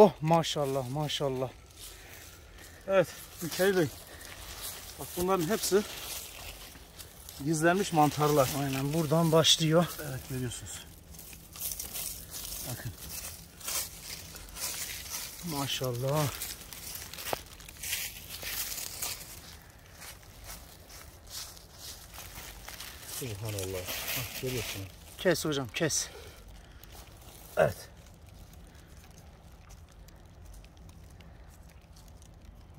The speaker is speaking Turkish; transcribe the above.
Oh maşallah maşallah. Evet Mikail Bey. Bak bunların hepsi gizlenmiş mantarlar. Aynen buradan başlıyor. Evet görüyorsunuz. Bakın. Maşallah. Subhanallah. Bak görüyorsunuz. Kes hocam kes. Evet.